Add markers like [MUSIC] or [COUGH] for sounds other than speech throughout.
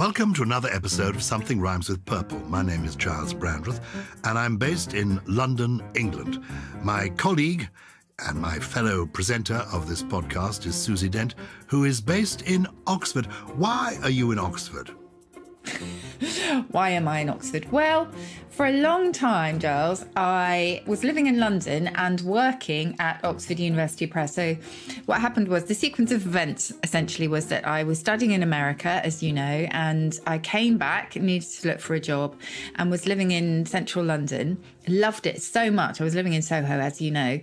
Welcome to another episode of Something Rhymes with Purple. My name is Gyles Brandreth, and I'm based in London, England. My colleague and my fellow presenter of this podcast is Susie Dent, who is based in Oxford. Why are you in Oxford? Why am I in Oxford? Well, for a long time, Gyles, I was living in London and working at Oxford University Press. So, what happened was the sequence of events essentially was that I was studying in America, as you know, and I came back, needed to look for a job, and was living in central London. Loved it so much. I was living in Soho, as you know,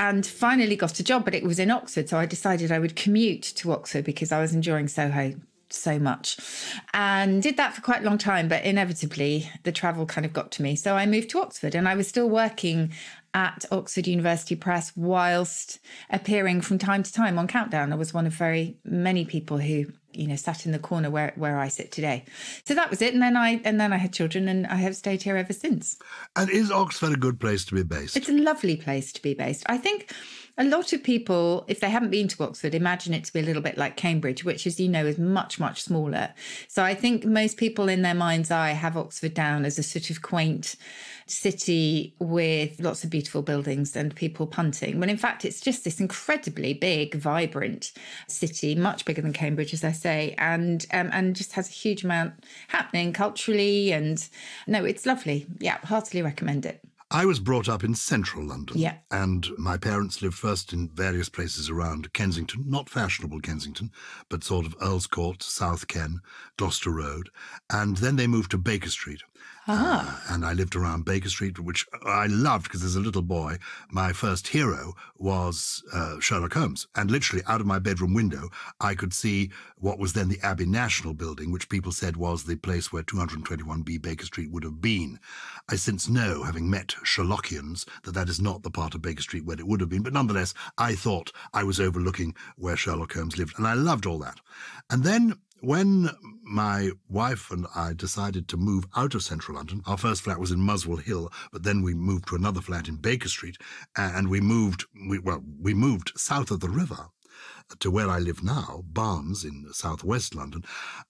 and finally got a job, but it was in Oxford. So, I decided I would commute to Oxford because I was enjoying Soho so much. And did that for quite a long time but inevitably the travel kind of got to me. So i moved to oxford and i was still working at oxford university press whilst appearing from time to time on countdown. I was one of very many people who you know sat in the corner where where i sit today. So that was it. And then i and then i had children and i have stayed here ever since. And is Oxford a good place to be based? it's a lovely place to be based. I think a lot of people, if they haven't been to Oxford, imagine it to be a little bit like Cambridge, which, as you know, is much, much smaller. So I think most people in their mind's eye have Oxford down as a sort of quaint city with lots of beautiful buildings and people punting. When in fact, it's just this incredibly big, vibrant city, much bigger than Cambridge, as I say, and um, and just has a huge amount happening culturally. And no, it's lovely. Yeah, heartily recommend it. I was brought up in central London. Yeah. And my parents lived first in various places around Kensington, not fashionable Kensington, but sort of Earl's Court, South Ken, Gloucester Road. And then they moved to Baker Street. Uh, and I lived around Baker Street, which I loved because as a little boy, my first hero was uh, Sherlock Holmes. And literally out of my bedroom window, I could see what was then the Abbey National Building, which people said was the place where 221B Baker Street would have been. I since know, having met Sherlockians, that that is not the part of Baker Street where it would have been. But nonetheless, I thought I was overlooking where Sherlock Holmes lived. And I loved all that. And then when my wife and I decided to move out of central London, our first flat was in Muswell Hill, but then we moved to another flat in Baker Street, and we moved, we, well, we moved south of the river to where I live now, Barnes in southwest London,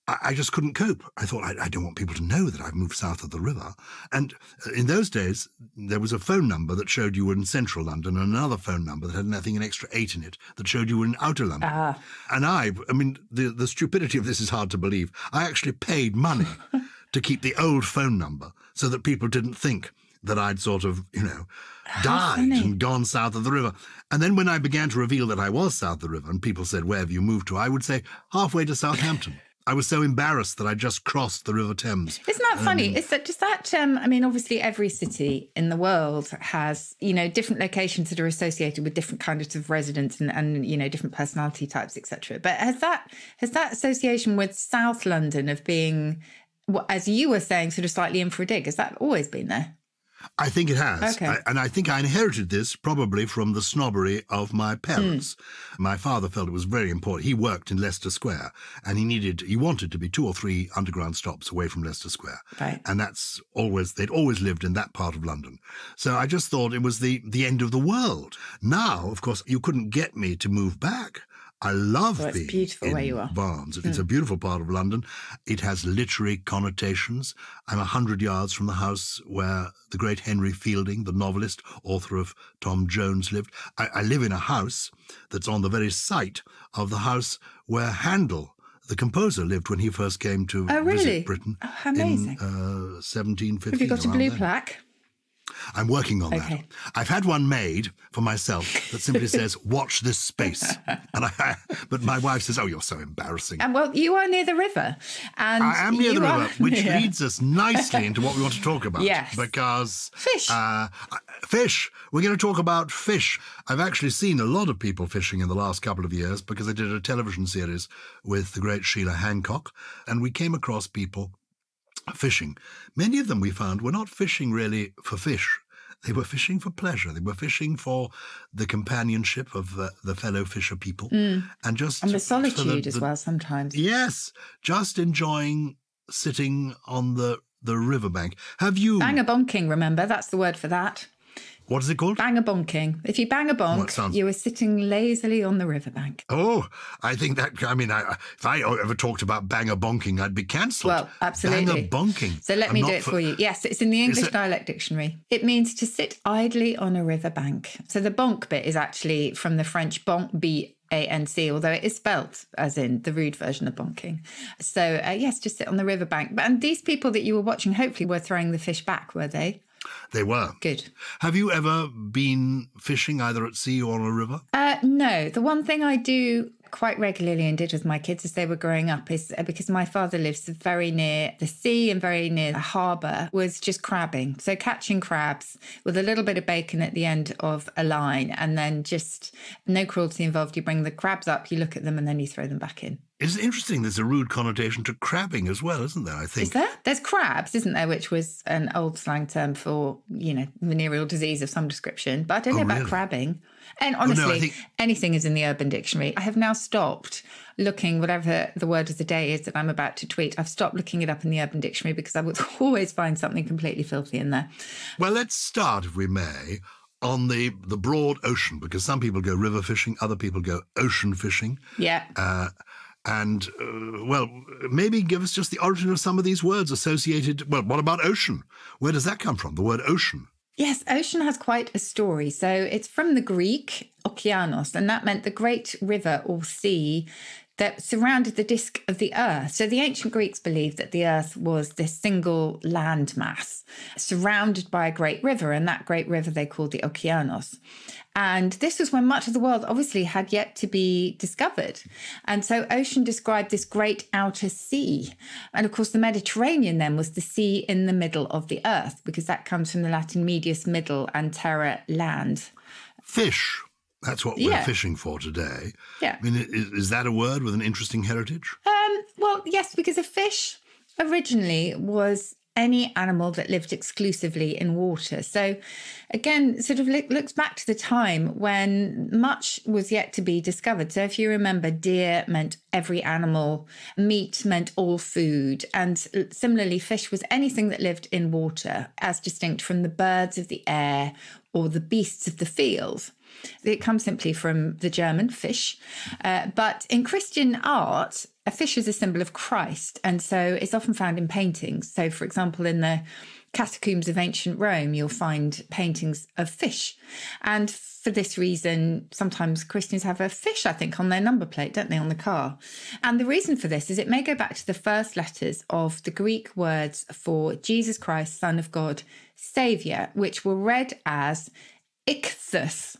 I, I just couldn't cope. I thought, I, I, don't want people to know that I've moved south of the river. And uh, in those days, there was a phone number that showed you were in central London and another phone number that had nothing an extra eight in it that showed you were in outer London. Ah. And I, I mean, the, the stupidity of this is hard to believe. I actually paid money [LAUGHS] to keep the old phone number so that people didn't think that I'd sort of, you know, died funny. and gone south of the river. And then when I began to reveal that I was south of the river and people said, Where have you moved to? I would say, halfway to Southampton. I was so embarrassed that I just crossed the River Thames. Isn't that funny? Is that just that? Um, I mean, obviously, every city in the world has you know different locations that are associated with different kinds of residents and, and you know different personality types, etc. But has that has that association with South London of being, as you were saying, sort of slightly in for a dig? Has that always been there? I think it has. Okay. I- and I think I inherited this probably from the snobbery of my parents. Hmm. My father felt it was very important. He worked in Leicester Square and he needed, he wanted to be two or three underground stops away from Leicester Square. Right. And that's always, they'd always lived in that part of London. So I just thought it was the, the end of the world. Now, of course, you couldn't get me to move back. I love Well, being beautiful in where you are. Barnes. It's a beautiful part of London. It has literary connotations. I'm a hundred yards from the house where the great Henry Fielding, the novelist, author of Tom Jones, lived. I, I live in a house that's on the very site of the house where Handel, the composer, lived when he first came to Oh, really? visit Britain Oh, amazing. in uh, 1750. Have you got a blue plaque? I'm working on Okay. that. I've had one made for myself that simply [LAUGHS] says "Watch this space," and I. [LAUGHS] But my wife says, "Oh, you're so embarrassing." And well, you are near the river, and I am near the river, which [LAUGHS] leads us nicely into what we want to talk about. Yes. Because Fish. Uh, fish. We're going to talk about fish. I've actually seen a lot of people fishing in the last couple of years because I did a television series with the great Sheila Hancock, and we came across people fishing. Many of them we found were not fishing really for fish. They were fishing for pleasure. They were fishing for the companionship of the, the fellow fisher people, and just Mm. and the solitude as the- well sometimes. Yes, just enjoying sitting on the the riverbank. Have you? Bang a bonking, remember? That's the word for that. What is it called? Bang a bonking. If you bang a bonk, sounds- you are sitting lazily on the riverbank. Oh, I think that. I mean, I, if I ever talked about bang a bonking, I'd be cancelled. Well, absolutely. Banger bonking. So let I'm me do it for, you. Yes, it's in the English it- dialect dictionary. It means to sit idly on a riverbank. So the bonk bit is actually from the French bonk, B A N C, although it is spelt as in the rude version of bonking. So uh, yes, just sit on the riverbank. But and these people that you were watching, hopefully, were throwing the fish back, were they? They were. Good. Have you ever been fishing either at sea or on a river? Uh, no, the one thing I do quite regularly and did with my kids as they were growing up is uh, because my father lives very near the sea and very near the harbour was just crabbing. So catching crabs with a little bit of bacon at the end of a line and then just no cruelty involved. You bring the crabs up, you look at them and then you throw them back in. It's interesting. There's a rude connotation to crabbing as well, isn't there? I think. Is there? There's crabs, isn't there? Which was an old slang term for, you know, venereal disease of some description. But I don't Oh, know about really? crabbing. And no, I honestly, think- anything is in the Urban Dictionary. I have now stopped looking, whatever the word of the day is that I'm about to tweet, I've stopped looking it up in the Urban Dictionary because I would [LAUGHS] always find something completely filthy in there. Well, let's start, if we may, on the the broad ocean, because some people go river fishing, other people go ocean fishing. Yeah. Uh, and, uh, well, maybe give us just the origin of some of these words associated. Well, what about ocean? Where does that come from, the word ocean? Yes, ocean has quite a story. So it's from the Greek okeanos, and that meant the great river or sea that surrounded the disk of the earth. So the ancient Greeks believed that the earth was this single land mass surrounded by a great river, and that great river they called the okeanos. And this was when much of the world obviously had yet to be discovered. And so ocean described this great outer sea. And of course, the Mediterranean then was the sea in the middle of the earth, because that comes from the Latin medius, middle, and terra, land. Fish. That's what we're Yeah. fishing for today. Yeah. I mean, is, is that a word with an interesting heritage? Um, well, yes, because a fish originally was any animal that lived exclusively in water. So, again, sort of look, looks back to the time when much was yet to be discovered. So, if you remember, deer meant every animal, meat meant all food, and similarly, fish was anything that lived in water, as distinct from the birds of the air or the beasts of the field. It comes simply from the German fish. Uh, but in Christian art, a fish is a symbol of Christ. And so it's often found in paintings. So, for example, in the catacombs of ancient Rome, you'll find paintings of fish. And for this reason, sometimes Christians have a fish, I think, on their number plate, don't they, on the car? And the reason for this is it may go back to the first letters of the Greek words for Jesus Christ, Son of God, Saviour, which were read as ichthus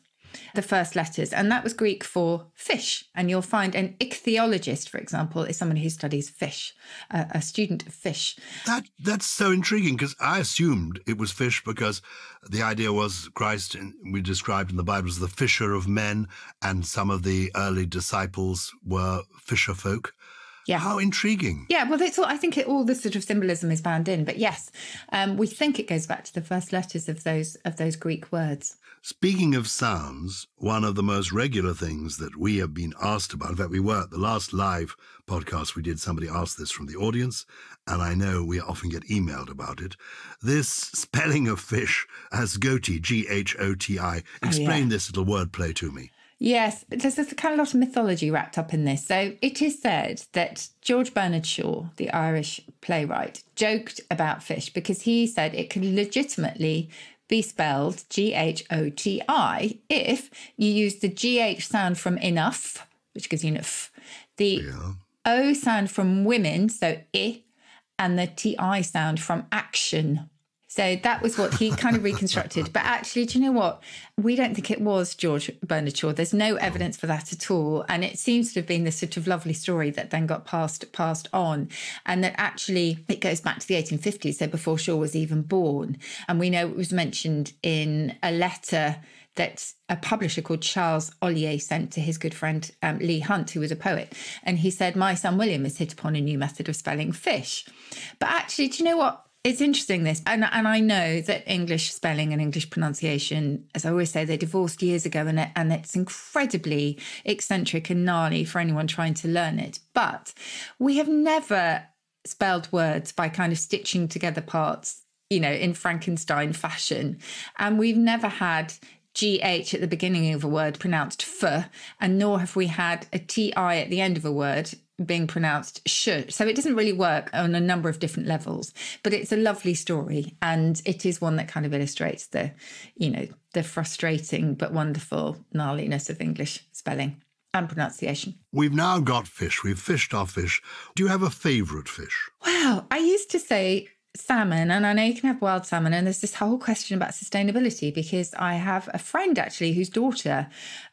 the first letters, and that was Greek for fish. And you'll find an ichthyologist, for example, is someone who studies fish, a, a student of fish. That that's so intriguing because I assumed it was fish because the idea was Christ in, we described in the Bible as the fisher of men, and some of the early disciples were fisher folk. Yeah. How intriguing! Yeah, well, that's all. I think it, all the sort of symbolism is bound in. But yes, um, we think it goes back to the first letters of those of those Greek words. Speaking of sounds, one of the most regular things that we have been asked about, in fact, we were at the last live podcast we did, somebody asked this from the audience, and I know we often get emailed about it. This spelling of fish as Ghoti, G H O T I. Oh, Explain this little wordplay to me. Yes, there's, there's kind of a lot of mythology wrapped up in this. So it is said that George Bernard Shaw, the Irish playwright, joked about fish because he said it could legitimately be spelled G H O T I if you use the GH sound from enough, which gives you enough, the Yeah. O sound from women, so I, and the TI sound from action. So that was what he kind of reconstructed. [LAUGHS] But actually, do you know what? We don't think it was George Bernard Shaw. There's no evidence for that at all. And it seems to have been this sort of lovely story that then got passed passed on. And that actually it goes back to the 1850s, so before Shaw was even born. And we know it was mentioned in a letter that a publisher called Charles Ollier sent to his good friend um, Leigh Hunt, who was a poet. And he said, My son William has hit upon a new method of spelling fish. But actually, do you know what? It's interesting this, and and I know that English spelling and English pronunciation, as I always say, they divorced years ago, and it, and it's incredibly eccentric and gnarly for anyone trying to learn it. But we have never spelled words by kind of stitching together parts you know, in Frankenstein fashion. And we've never had GH at the beginning of a word pronounced f, and nor have we had a TI at the end of a word being pronounced sh. So it doesn't really work on a number of different levels, but it's a lovely story. And it is one that kind of illustrates the, you know, the frustrating but wonderful gnarliness of English spelling and pronunciation. We've now got fish. We've fished our fish. Do you have a favourite fish? Well, I used to say salmon, and I know you can have wild salmon, and there's this whole question about sustainability because I have a friend actually whose daughter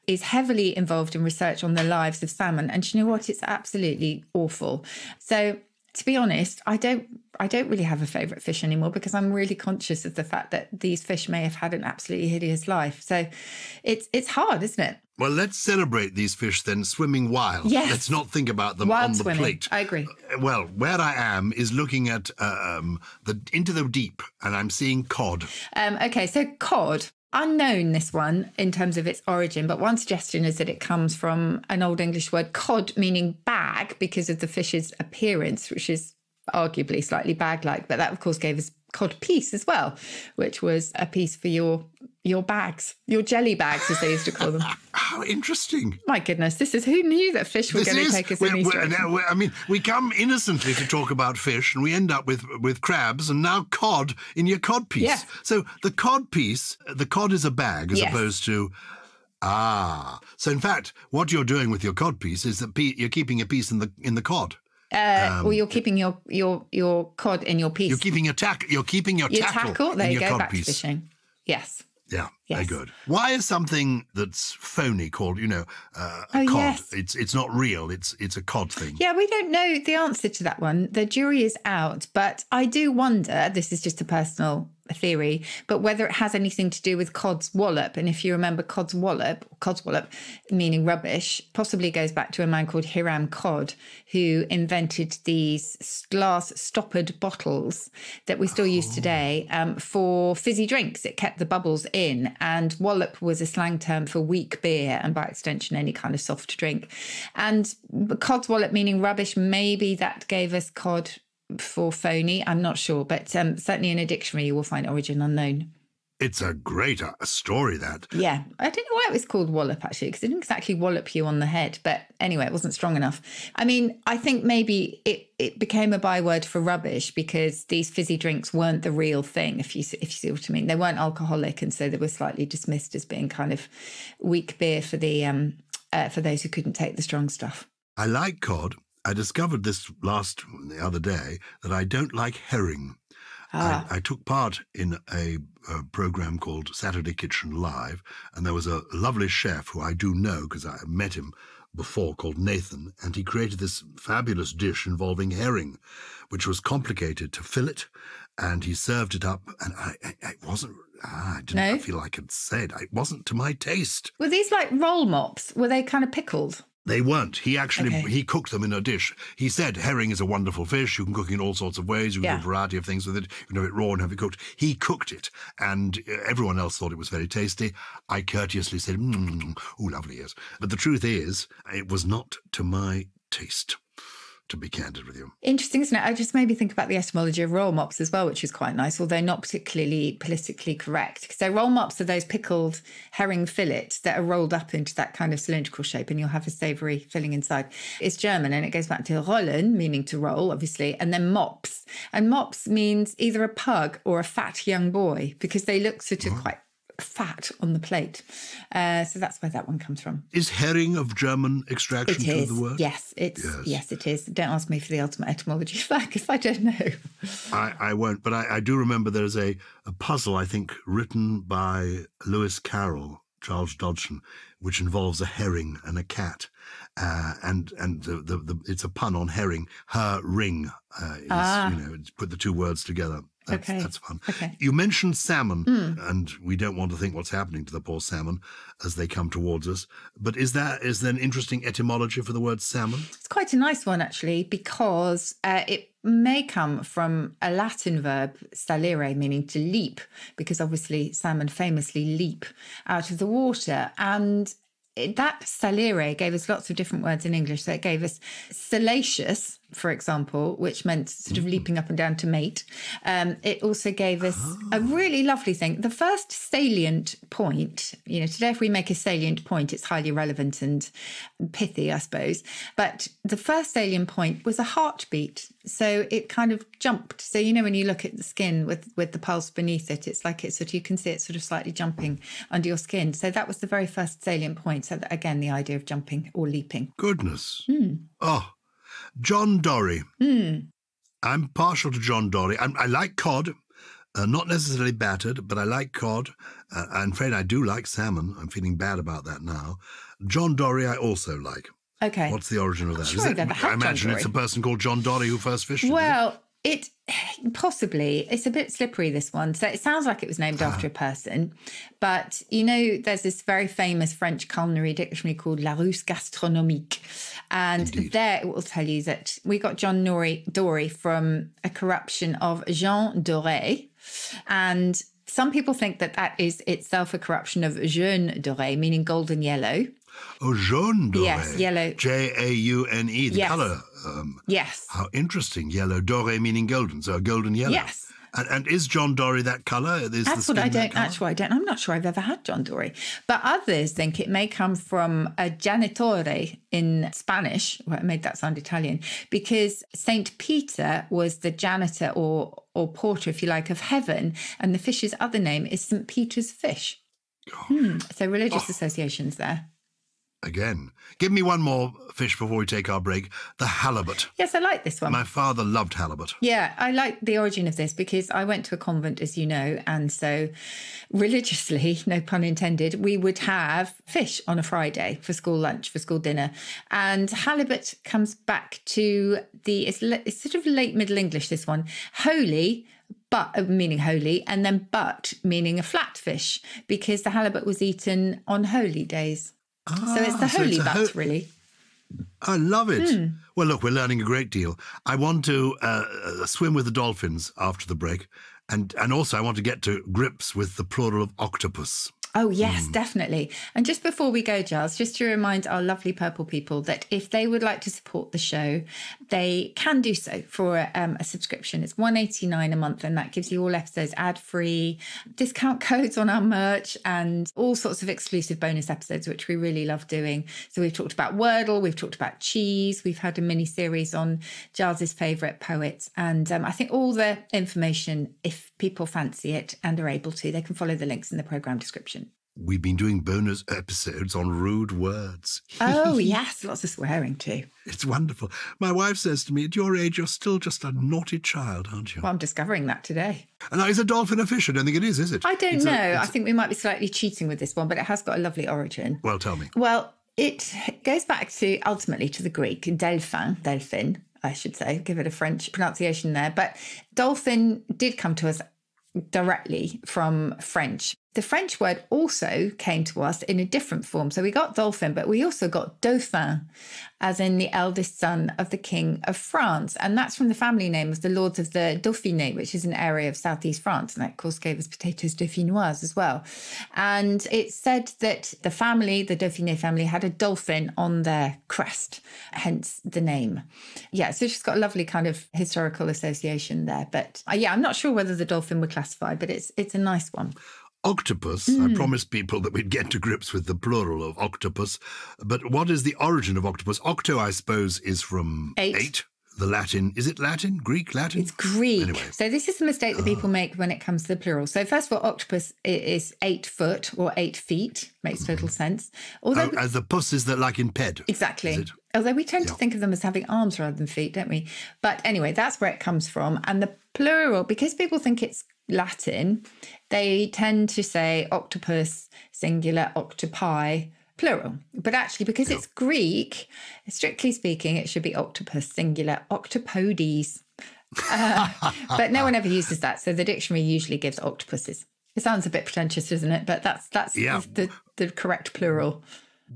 is heavily involved in research on the lives of salmon, and you know what? It's absolutely awful. So to be honest, I don't I don't really have a favorite fish anymore because I'm really conscious of the fact that these fish may have had an absolutely hideous life. So it's it's hard, isn't it? Well, let's celebrate these fish then swimming wild. Yes. Let's not think about them Wild on the swimming. plate. I agree. Uh, Well, where I am is looking at uh, um, the into the deep, and I'm seeing cod. Um, okay, so cod. Unknown, this one, in terms of its origin, but one suggestion is that it comes from an Old English word, cod, meaning bag, because of the fish's appearance, which is arguably slightly bag like. But that, of course, gave us cod piece as well, which was a piece for your your bags, your jelly bags, as they used to call them. [LAUGHS] How interesting! My goodness, this is who knew that fish were This going to take us in these we're- now we're- I mean, we come innocently to talk about fish, and we end up with with crabs, and now cod in your cod piece. Yeah. So the cod piece, the cod is a bag as Yes. opposed to. Ah, so in fact, what you're doing with your cod piece is that pe- you're keeping a piece in the in the cod. Uh, or you're keeping your your your cod in your piece. You're keeping your tack. You're keeping your, your tackle, tackle. There in you your go. Back fishing. Yes. Yeah, Yes. good. Why is something that's phony called, you know, uh, a Oh, cod? yes. It's it's not real. It's it's a cod thing. Yeah, we don't know the answer to that one. The jury is out, but I do wonder this is just a personal theory, but whether it has anything to do with Cod's wallop. And if you remember Cod's wallop, Cod's wallop, meaning rubbish, possibly goes back to a man called Hiram Codd, who invented these glass stoppered bottles that we still use today um, for fizzy drinks. It kept the bubbles in, and wallop was a slang term for weak beer and by extension, any kind of soft drink. And cod's wallop meaning rubbish, maybe that gave us cod for phony. I'm not sure, but um, certainly in a dictionary you will find origin unknown. It's a great uh, story. That Yeah, I don't know why it was called wallop actually, because it didn't exactly wallop you on the head. But anyway, it wasn't strong enough. I mean, I think maybe it, it became a byword for rubbish because these fizzy drinks weren't the real thing. If you if you see what I mean, they weren't alcoholic, and so they were slightly dismissed as being kind of weak beer for the um uh, for those who couldn't take the strong stuff. I like cod. I discovered this last the other day that I don't like herring. Ah. I, I took part in a, a program called Saturday Kitchen Live, and there was a lovely chef who I do know because I met him before called Nathan, and he created this fabulous dish involving herring, which was complicated to fillet, and he served it up, and I, I, I wasn't. Ah, I didn't No? feel I could say it. It wasn't to my taste. Were these like roll mops? Were they kind of pickled? They weren't. He actually Okay. he cooked them in a dish. He said herring is a wonderful fish. You can cook it in all sorts of ways. You can Yeah. do a variety of things with it. You can have it raw and have it cooked. He cooked it, and uh, everyone else thought it was very tasty. I courteously said, mm, "Oh, lovely, yes." But the truth is, it was not to my taste. To be candid with you, Interesting, isn't it? I just made me think about the etymology of roll mops as well, which is quite nice, although not particularly politically correct. So roll mops are those pickled herring fillets that are rolled up into that kind of cylindrical shape, and you'll have a savoury filling inside. It's German, and it goes back to rollen, meaning to roll, obviously, and then mops. And mops means either a pug or a fat young boy because they look sort of oh. quite fat on the plate. Uh, so that's where that one comes from. is herring of German extraction It to the word? Yes, it's Yes. yes. it is. Don't ask me for the ultimate etymology of that because I don't know. I, I won't, but I, I do remember there's a, a puzzle, I think, written by Lewis Carroll, Charles Dodgson, which involves a herring and a cat. Uh, and and the, the, the, it's a pun on herring. Her ring uh, is, Ah. you know, put the two words together. That's, Okay. that's fun. Okay. You mentioned salmon, and we don't want to think what's happening to the poor salmon as they come towards us. But is that is there an interesting etymology for the word salmon? It's quite a nice one actually because uh, it may come from a Latin verb salire, meaning to leap, because obviously salmon famously leap out of the water. And it- that salire gave us lots of different words in English. So it gave us salacious, for example, which meant sort of mm-hmm. leaping up and down to mate. Um, it also gave us a ah. really lovely thing. The first salient point, you know, today if we make a salient point, it's highly relevant and pithy, I suppose. But the first salient point was a heartbeat. So it kind of jumped. So you know when you look at the skin with with the pulse beneath it, it's like it's sort of you can see it sort of slightly jumping under your skin. So that was the very first salient point. So that, again, the idea of jumping or leaping. Goodness. Oh, John Dory. I'm partial to John Dory. i I like cod, uh, not necessarily battered, but I like cod. Uh, I'm afraid I do like salmon. I'm feeling bad about that now. John Dory, I also like. Okay. What's the origin of that? sure it- I imagine it's a person called John Dory who first fished it. is it? Well, it [SIGHS] possibly it's a bit slippery this one. So it sounds like it was named after a [SIGHS] person, but you know, there's this very famous French culinary dictionary called Larousse Gastronomique, and there it will tell you that we got John Dory, Dory from a corruption of Jean Doré, and some people think that that is itself a corruption of jaune doré, meaning golden yellow. Oh, jaune doré. Yes, yellow. J A U N E, the Yes. colour. Um, Yes. how interesting. Yellow. Doré meaning golden, so a golden yellow. Yes. And, and is John Dory that colour? Is That's what I don't actually. I don't. I'm not sure I've ever had John Dory, but others think it may come from a janitore in Spanish. Well, I made that sound Italian because Saint Peter was the janitor or or porter, if you like, of heaven, and the fish's other name is Saint Peter's fish. Hmm, So religious associations there. Again. Give me one more fish before we take our break. The halibut. Yes, I like this one. My father loved halibut. Yeah, I like the origin of this because I went to a convent, as you know, and so religiously, [LAUGHS] no pun intended, we would have fish on a Friday for school lunch, for school dinner. And halibut comes back to the, it's, it's sort of late Middle English, this one, holy. But uh, meaning holy, and then but meaning a flat fish, because the halibut was eaten on holy days. So it's the Ah, so holy it's butt, ho- really. I love it. Hmm. Well, look, we're learning a great deal. I want to uh, uh, swim with the dolphins after the break. And, and also, I want to get to grips with the plural of octopus. Oh, yes, definitely. And just before we go, Gyles, just to remind our lovely purple people that if they would like to support the show, they can do so for um, a subscription. It's one eighty nine a month, and that gives you all episodes ad free, discount [LAUGHS] codes on our merch, and all sorts of exclusive bonus episodes, which we really love doing. So we've talked about Wordle, we've talked about cheese, we've had a mini series on Gyles's favourite poets, and um, I think all the information, if people fancy it and are able to, they can follow the links in the program description. We've been doing bonus episodes on rude words. Oh, [LAUGHS] yes, lots of swearing too. It's wonderful. My wife says to me, At your age, you're still just a naughty child, aren't you? Well, I'm discovering that today. And now, is a dolphin a fish? I don't think it is, is it? I don't It's know. I think we might be slightly cheating with this one, but it has got a lovely origin. well, tell me. Well, it goes back to ultimately to the Greek, delphin, delphin, I should say, give it a French pronunciation there. But dolphin did come to us directly from French. The French word also came to us in a different form. So we got dolphin, but we also got dauphin, as in the eldest son of the King of France. And that's from the family name of the Lords of the Dauphiné, which is an area of southeast France. And that, of course, gave us potatoes dauphinoise as well. And it said that the family, the Dauphiné family, had a dolphin on their crest, hence the name. Yeah, so just got a lovely kind of historical association there. But uh, yeah, I'm not sure whether the dolphin would classify, but it's it's a nice one. Octopus. Hmm. I promised people that we'd get to grips with the plural of octopus. But what is the origin of octopus? Octo, I suppose, is from Eight. The Latin. Is it Latin? Greek? Latin? It's Greek. Anyway. So this is the mistake that people make when it comes to the plural. So first of all, octopus is eight foot or eight feet. Makes total sense. Although Oh, as the puss is that like in Ped. Exactly. Although we tend to think of them as having arms rather than feet, don't we? But anyway, that's where it comes from. And the plural, because people think it's Latin, they tend to say octopus, singular, octopi, plural. But actually, because it's Greek, strictly speaking, it should be octopus, singular, octopodes. Uh, [LAUGHS] but no one ever uses that. So the dictionary usually gives octopuses. It sounds a bit pretentious, doesn't it? But that's that's Yeah. the, the correct plural.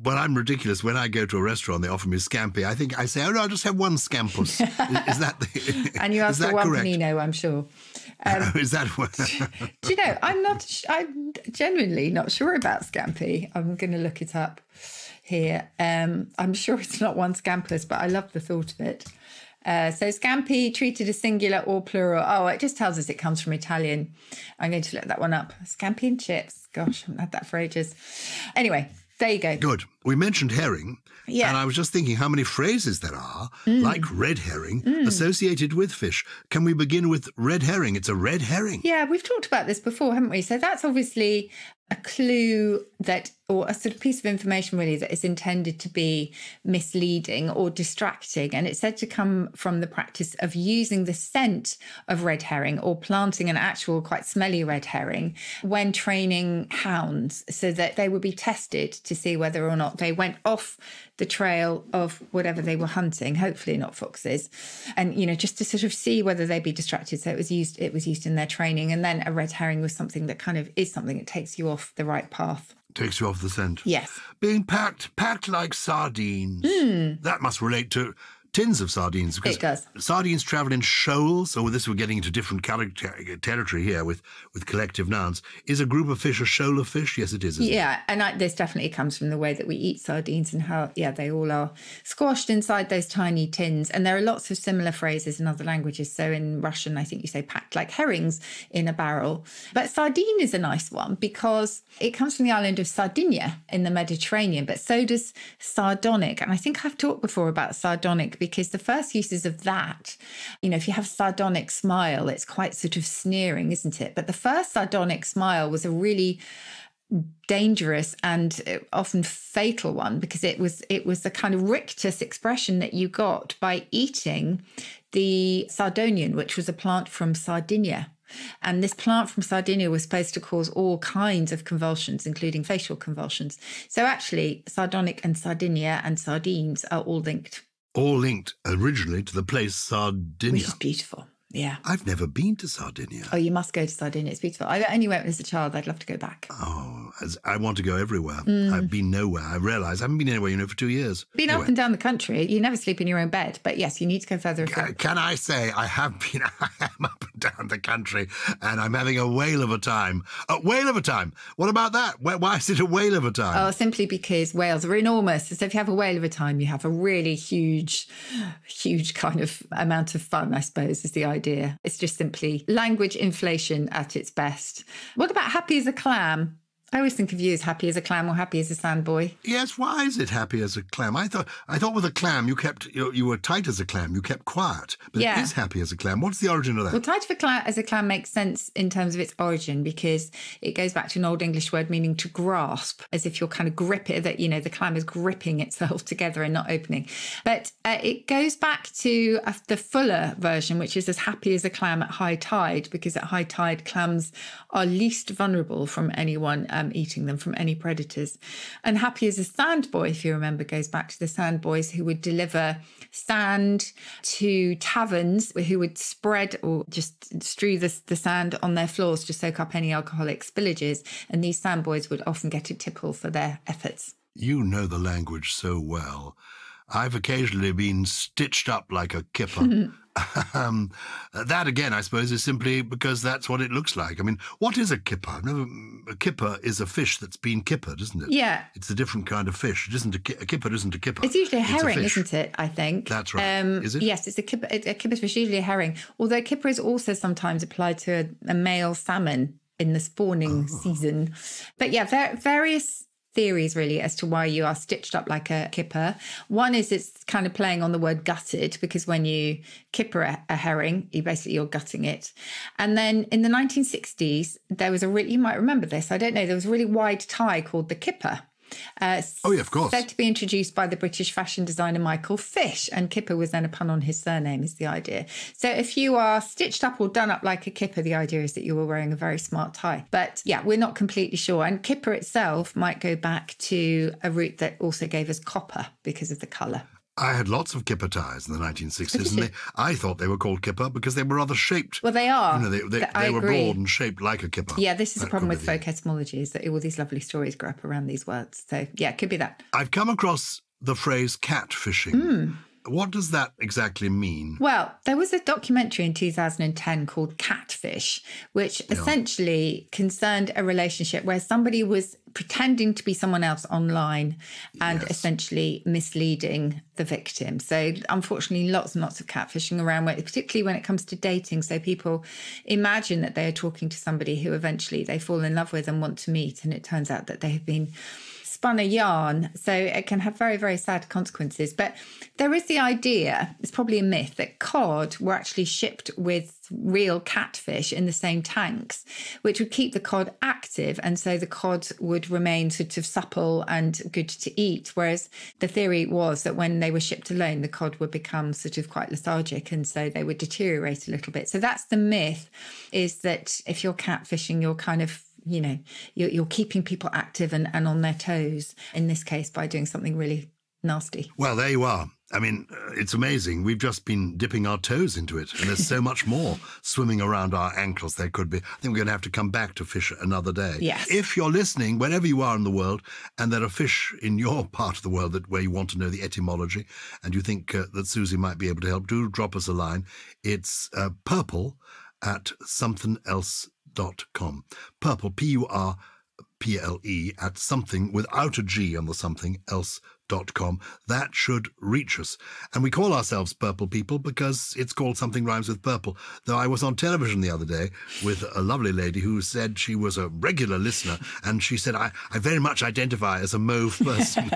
Well, I'm ridiculous. When I go to a restaurant, they offer me scampi. I think I say, "Oh no, I'll just have one scampus." is, [LAUGHS] is that the? [LAUGHS] And you that for one correct? panino, I'm sure. [LAUGHS] is that what? Do you know? I'm not. sh- I'm genuinely not sure about scampi. I'm going to look it up here. Um, I'm sure it's not one scampus, but I love the thought of it. Uh, so scampi treated as singular or plural. Oh, it just tells us it comes from Italian. I'm going to look that one up. Scampi and chips. Gosh, I haven't had that for ages. Anyway, there you go. Good. We mentioned herring. Yeah. And I was just thinking how many phrases there are, Mm. like red herring, associated with fish. Can we begin with red herring? It's a red herring. Yeah, we've talked about this before, haven't we? So that's obviously a clue that, or a sort of piece of information really that is intended to be misleading or distracting. And it's said to come from the practice of using the scent of red herring or planting an actual quite smelly red herring when training hounds so that they would be tested to see whether or not they went off the trail of whatever they were hunting, hopefully not foxes. And, you know, just to sort of see whether they'd be distracted. So it was used, it was used in their training. And then a red herring was something that kind of is something that takes you off the right path. Takes you off the scent. Yes. Being packed, packed like sardines. Hmm. That must relate to tins of sardines. Because. It does. Sardines travel in shoals. So this we're getting into different character, territory here with, with collective nouns. Is a group of fish a shoal of fish? Yes, it is. isn't it? Yeah, and I, this definitely comes from the way that we eat sardines and how, yeah, they all are squashed inside those tiny tins. And there are lots of similar phrases in other languages. So in Russian, I think you say packed like herrings in a barrel. But sardine is a nice one because it comes from the island of Sardinia in the Mediterranean, but so does sardonic. And I think I've talked before about sardonic because the first uses of that, you know, if you have sardonic smile, it's quite sort of sneering, isn't it? But the first sardonic smile was a really dangerous and uh, often fatal one because it was it was the kind of rictus expression that you got by eating the sardonian which was a plant from sardinia. And this plant from sardinia was supposed to cause all kinds of convulsions including facial convulsions. So actually sardonic and sardinia and sardines are all linked All linked originally to the place Sardinia. which is beautiful yeah I've never been to Sardinia. oh you must go to sardinia it's beautiful i only went as a child i'd love to go back Oh, as I want to go everywhere. Mm. I've been nowhere. I realise I haven't been anywhere, you know, for two years. been Anyway, up and down the country. You never sleep in your own bed, but yes, you need to go further afield. Can I say I have been? [LAUGHS] I am up and down the country, and I'm having a whale of a time. A whale of a time. What about that? Why, why is it a whale of a time? Oh, simply because whales are enormous. So if you have a whale of a time, you have a really huge, huge kind of amount of fun, I suppose, is the idea. It's just simply language inflation at its best. What about happy as a clam? I always think of you as happy as a clam or happy as a sandboy. yes. Why is it happy as a clam? I thought. I thought with a clam you kept you, you were tight as a clam. You kept quiet, but Yeah. it is happy as a clam. What's the origin of that? Well, tight as a clam makes sense in terms of its origin because it goes back to an old English word meaning to grasp, as if you're kind of gripping that you know the clam is gripping itself [LAUGHS] together and not opening. But uh, it goes back to uh, the fuller version, which is as happy as a clam at high tide, because at high tide clams are least vulnerable from anyone um, eating them, from any predators. And happy as a sand boy, if you remember, goes back to the sand boys who would deliver sand to taverns, who would spread or just strew the, the sand on their floors to soak up any alcoholic spillages. And these sand boys would often get a tipple for their efforts. You know the language so well. I've occasionally been stitched up like a kipper. [LAUGHS] um, that again, I suppose, is simply because that's what it looks like. I mean, what is a kipper? Never, a kipper is a fish that's been kippered, isn't it? Yeah. It's a different kind of fish. It isn't a, ki- a kipper. Isn't a kipper. It's usually a herring, fish. isn't it? I think That's right. Is it? Yes, it's a kipper. A kipper fish, usually a herring. Although kipper is also sometimes applied to a, a male salmon in the spawning Oh. season. But yeah, various theories really as to why you are stitched up like a kipper. One is it's kind of playing on the word gutted because when you kipper a, a herring, you basically you're gutting it. And then in the 1960s, there was a really you might remember this. I don't know. There was a really wide tie called the kipper. Uh, Oh, yeah, of course. Said to be introduced by the British fashion designer Michael Fish, and Kipper was then a pun on his surname, is the idea. So if you are stitched up or done up like a Kipper, the idea is that you were wearing a very smart tie. But yeah, we're not completely sure. And Kipper itself might go back to a route that also gave us copper because of the colour. I had lots of kipper ties in the 1960s, and they, I thought they were called kipper because they were rather shaped. Well, they are. you know, they, they, Th- they were agree. broad and shaped like a kipper. Yeah, this is the problem with the- folk etymology is that all these lovely stories grow up around these words. So yeah, it could be that. I've come across the phrase catfishing. Hmm. What does that exactly mean? Well, there was a documentary in 2010 called Catfish, which yeah. essentially concerned a relationship where somebody was pretending to be someone else online and yes. essentially misleading the victim. So, unfortunately, lots and lots of catfishing around, particularly when it comes to dating. So, people imagine that they are talking to somebody who eventually they fall in love with and want to meet, and it turns out that they have been spun a yarn. So it can have very, very sad consequences. But there is the idea, it's probably a myth, that cod were actually shipped with real catfish in the same tanks, which would keep the cod active. And so the cod would remain sort of supple and good to eat. Whereas the theory was that when they were shipped alone, the cod would become sort of quite lethargic and so they would deteriorate a little bit. So that's the myth is that if you're catfishing, you're kind of you know you're, you're keeping people active and, and on their toes in this case by doing something really nasty well there you are I mean, uh, it's amazing. We've just been dipping our toes into it, and there's so [LAUGHS] much more swimming around our ankles there could be. I think we're going to have to come back to fish another day. Yes. If you're listening, wherever you are in the world, and there are fish in your [LAUGHS] part of the world that where you want to know the etymology, and you think uh, that Susie might be able to help, do drop us a line. It's uh, purple at something else com. Purple, P U R P L E, at something without a G on the something else com. That should reach us. And we call ourselves Purple People because it's called Something Rhymes with Purple. Though I was on television the other day with a lovely lady who said she was a regular listener and she said, I, I very much identify as a mauve person.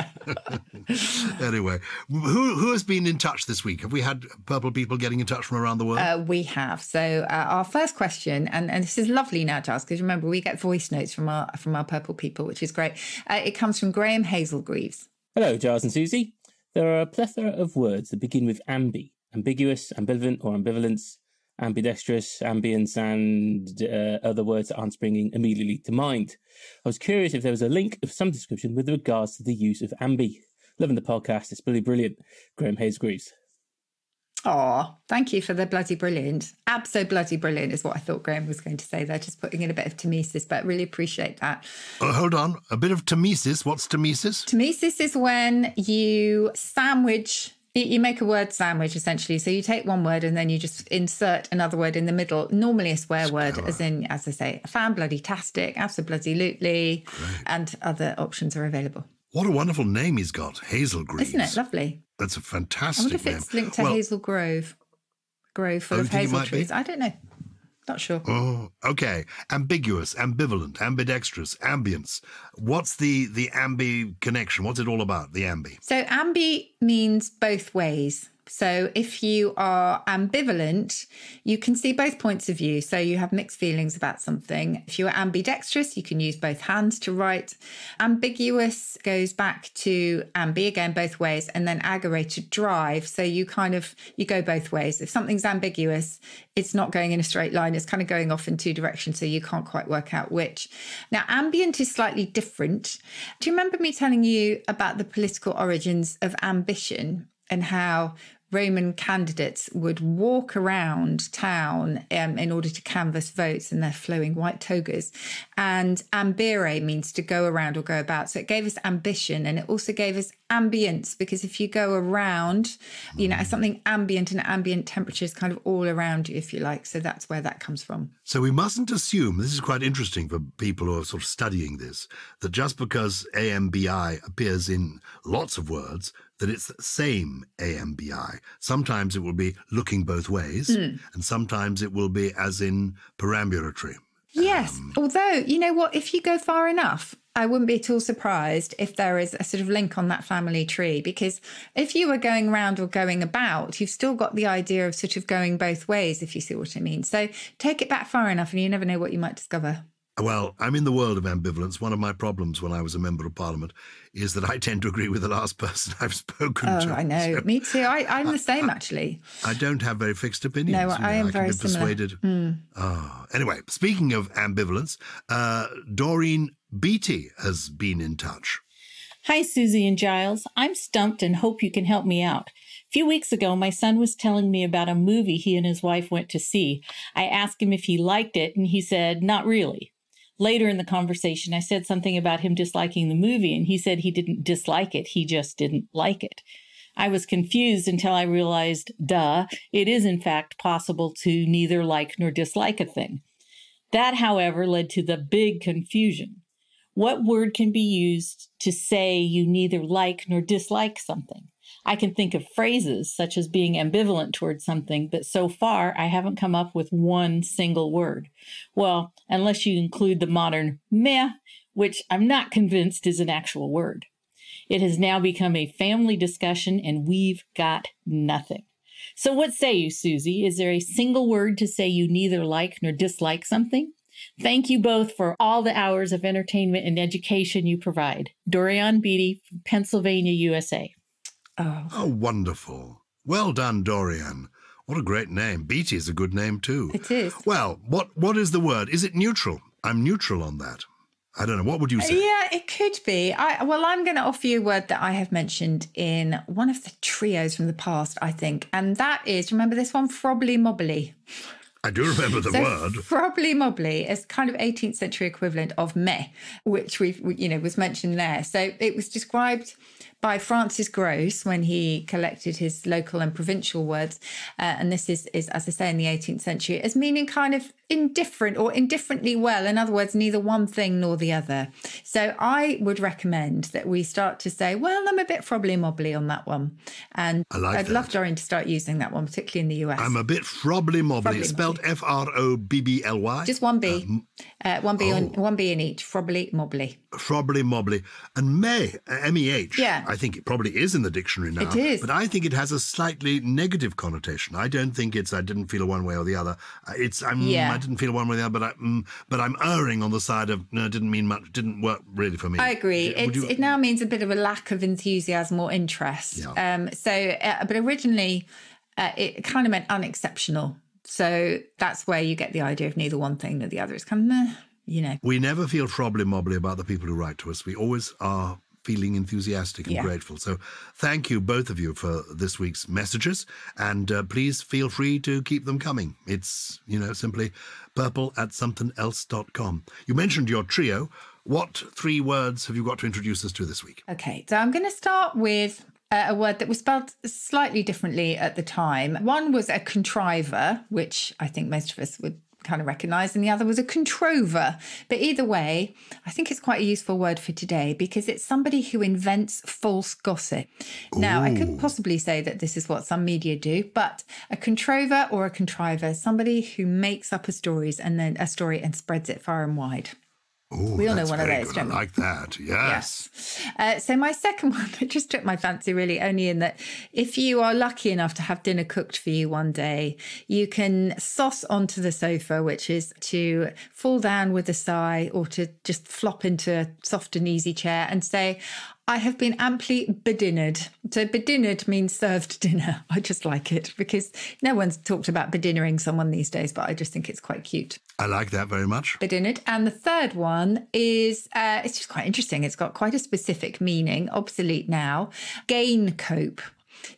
[LAUGHS] anyway, who, who has been in touch this week? Have we had Purple People getting in touch from around the world? Uh, we have. So uh, our first question, and, and this is lovely now, Gyles, because remember, we get voice notes from our, from our Purple People, which is great. Uh, it comes from Graham Hazelgreaves. Hello, Gyles and Susie. There are a plethora of words that begin with ambi, ambiguous, ambivalent, or ambivalence, ambidextrous, ambience, and uh, other words that aren't springing immediately to mind. I was curious if there was a link of some description with regards to the use of ambi. Loving the podcast, it's really brilliant. Graham Hazelgreaves. Oh, thank you for the bloody brilliant. Abso bloody brilliant is what I thought Graham was going to say there, just putting in a bit of tmesis, but really appreciate that. Oh, hold on. A bit of tmesis. What's tmesis? Tmesis is when you sandwich you make a word sandwich essentially. So you take one word and then you just insert another word in the middle, normally a swear, word, as in, as I say, a fan bloody tastic, absolutely, bloody lootly and other options are available. What a wonderful name he's got, Hazel Green. Isn't it lovely? That's a fantastic name. I wonder if name. it's linked to well, Hazel Grove, Grove full oh, of hazel trees. Be? I don't know. Not sure. Oh, okay. Ambiguous, ambivalent, ambidextrous, ambience. What's the the ambi connection? What's it all about? The ambi. So ambi means both ways. So if you are ambivalent, you can see both points of view. So you have mixed feelings about something. If you're ambidextrous, you can use both hands to write. Ambiguous goes back to ambi again, both ways, and then agere to drive. So you kind of you go both ways. If something's ambiguous, it's not going in a straight line. It's kind of going off in two directions. So you can't quite work out which. Now, ambient is slightly different. Do you remember me telling you about the political origins of ambition? And how Roman candidates would walk around town um, in order to canvass votes in their flowing white togas. And ambire means to go around or go about. So it gave us ambition and it also gave us ambience because if you go around, you know, something ambient and ambient temperature is kind of all around you, if you like. So that's where that comes from. So we mustn't assume, this is quite interesting for people who are sort of studying this, that just because AMBI appears in lots of words, that it's the same AMBI. Sometimes it will be looking both ways, mm. and sometimes it will be as in perambulatory. Yes. Um, Although, you know what, if you go far enough, I wouldn't be at all surprised if there is a sort of link on that family tree because if you were going around or going about, you've still got the idea of sort of going both ways, if you see what I mean. So take it back far enough and you never know what you might discover. Well, I'm in the world of ambivalence. One of my problems when I was a member of parliament is that I tend to agree with the last [LAUGHS] person I've spoken oh, to. I know. So Me too. I, am the same, I, actually. I don't have very fixed opinions. No, I am I very persuaded. Mm. Oh. Anyway, speaking of ambivalence, uh, Doreen Beatty has been in touch. Hi, Susie and Gyles. I'm stumped and hope you can help me out. A few weeks ago, my son was telling me about a movie he and his wife went to see. I asked him if he liked it, and he said, not really. Later in the conversation, I said something about him disliking the movie, and he said he didn't dislike it, he just didn't like it. I was confused until I realized, duh, it is in fact possible to neither like nor dislike a thing. That, however, led to the big confusion. What word can be used to say you neither like nor dislike something? I can think of phrases such as being ambivalent towards something, but so far I haven't come up with one single word. Well, unless you include the modern meh, which I'm not convinced is an actual word. It has now become a family discussion and we've got nothing. So, what say you, Susie? Is there a single word to say you neither like nor dislike something? Thank you both for all the hours of entertainment and education you provide. Dorian Beatty Pennsylvania, USA. Oh, Oh, wonderful. Well done, Dorian. What a great name. Beatty is a good name, too. it is. Well, what what is the word? Is it neutral? I'm neutral on that. I don't know. What would you say? Yeah, it could be. I well, I'm going to offer you a word that I have mentioned in one of the trios from the past, I think, and that is remember this one, frobly mobbly. I do remember the So word. frobly mobbly is kind of 18th century equivalent of meh, which we've you know was mentioned there. So it was described by Francis Grose when he collected his local and provincial words, uh, and this is is as I say in the 18th century as meaning kind of indifferent or indifferently well. In other words, neither one thing nor the other. So I would recommend that we start to say, well, I'm a bit frobly mobbly on that one, and I like I'd love that. Dorian to start using that one, particularly in the US. I'm a bit frobly mobbly. It's spelled F R O B B L Y. Just one B, uh, one B on oh. one B in each. Frobly mobbly. Frobly mobbly. And may, M E H. Yeah. I think it probably is in the dictionary now. It is. But I think it has a slightly negative connotation. I don't think it's, I didn't feel one way or the other. Uh, It's, I'm, Yeah. I didn't feel one way or the other, but, I, mm, but I'm erring on the side of, no, didn't mean much, didn't work really for me. I agree. It's, you- it now means a bit of a lack of enthusiasm or interest. Yeah. Um, so, uh, but originally, uh, it kind of meant unexceptional. So that's where you get the idea of neither one thing nor the other. It's kind of, meh, you know. We never feel frobly mobbly about the people who write to us. We always are feeling enthusiastic and Yeah. grateful. So thank you, both of you, for this week's messages. And uh, please feel free to keep them coming. It's, you know, simply purple at somethingelse.com. You mentioned your trio. What three words have you got to introduce us to this week? Okay, so I'm going to start with uh, a word that was spelled slightly differently at the time. One was a contriver, which I think most of us would kind of recognize, and the other was a controver. But either way, I think it's quite a useful word for today because it's somebody who invents false gossip. Now, I couldn't possibly say that this is what some media do, but a controver or a contriver, somebody who makes up a stories and then a story and spreads it far and wide. Oh, We all know one of those, good. I don't we? like that. Yes. Uh, so my second [LAUGHS] one, it just took my fancy really only in that if you are lucky enough to have dinner cooked for you one day, you can soss onto the sofa, which is to fall down with a sigh or to just flop into a soft and easy chair and say, I have been amply bedinnered. So bedinnered means served dinner. [LAUGHS] I just like it because no one's talked about bedinnering someone these days, but I just think it's quite cute I like that very much. it. And the third one is uh, it's just quite interesting. It's got quite a specific meaning, obsolete now. Gain cope.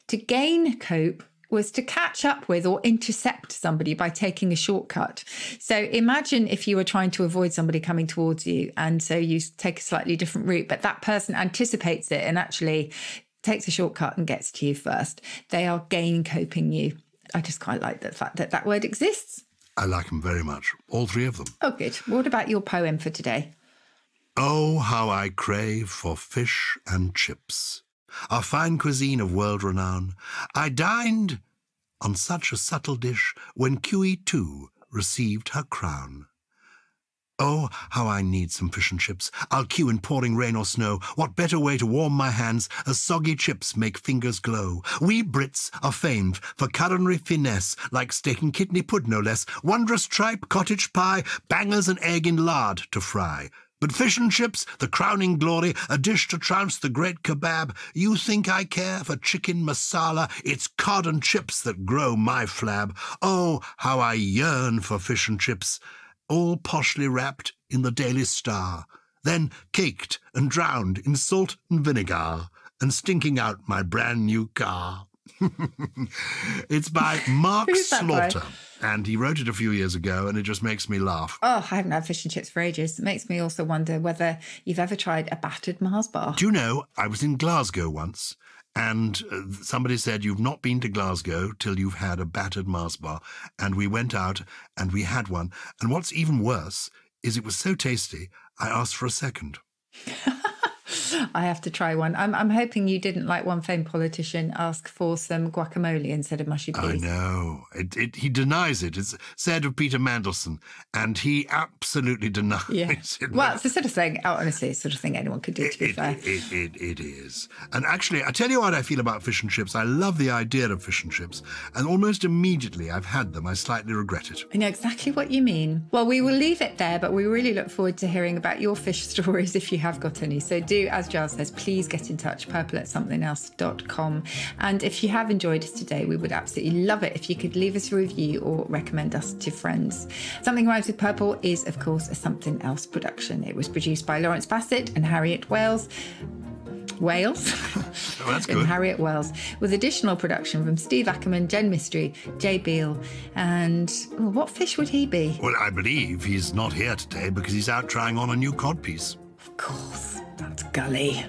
To gain cope was to catch up with or intercept somebody by taking a shortcut. So imagine if you were trying to avoid somebody coming towards you and so you take a slightly different route, but that person anticipates it and actually takes a shortcut and gets to you first. They are gain coping you. I just quite like the fact that that word exists. I like them very much. All three of them. Oh, good. What about your poem for today? Oh, how I crave for fish and chips, a fine cuisine of world renown. I dined on such a subtle dish when Q.E. too received her crown. Oh, how I need some fish and chips. I'll queue in pouring rain or snow. What better way to warm my hands as soggy chips make fingers glow? We Brits are famed for culinary finesse, like steak and kidney pud no less, wondrous tripe, cottage pie, bangers and egg in lard to fry. But fish and chips, the crowning glory, a dish to trounce the great kebab. You think I care for chicken masala? It's cod and chips that grow my flab. Oh, how I yearn for fish and chips, all poshly wrapped in the Daily Star, then caked and drowned in salt and vinegar, and stinking out my brand new car. [LAUGHS] it's by Mark that by? Slaughter, and he wrote it a few years ago, and it just makes me laugh. Oh, I haven't had fish and chips for ages. It makes me also wonder whether you've ever tried a battered Mars bar. Do you know, I was in Glasgow once, And uh, somebody said, You've not been to Glasgow till you've had a battered Mars bar. And we went out and we had one. And what's even worse is it was so tasty, I asked for a second. [LAUGHS] I have to try one. I'm, I'm hoping you didn't, like one famed politician, ask for some guacamole instead of mushy peas. I know. It, it, he denies it. It's said of Peter Mandelson, and he absolutely denies Yeah. it. [LAUGHS] Well, it's the sort of thing, oh, honestly, it's the sort of thing anyone could do, to be it, fair. It, it, it is. And actually, I tell you what I feel about fish and chips. I love the idea of fish and chips. And almost immediately I've had them, I slightly regret it. I know exactly what you mean. Well, we will leave it there, but we really look forward to hearing about your fish [LAUGHS] stories if you have got any. So do, as Gyles says, please get in touch, purple at somethingelse.com. And if you have enjoyed us today, we would absolutely love it if you could leave us a review or recommend us to friends. Something Rhymes with Purple is, of course, a Something Else production. It was produced by Lawrence Bassett and Harriet Wales. [LAUGHS] Wales Oh, that's and. Harriet Wells, with additional production from Steve Ackerman, Jen Mystery, Jay Beale, and oh, what fish would he be? Well, I believe he's not here today because he's out trying on a new codpiece. Course, that's Gully.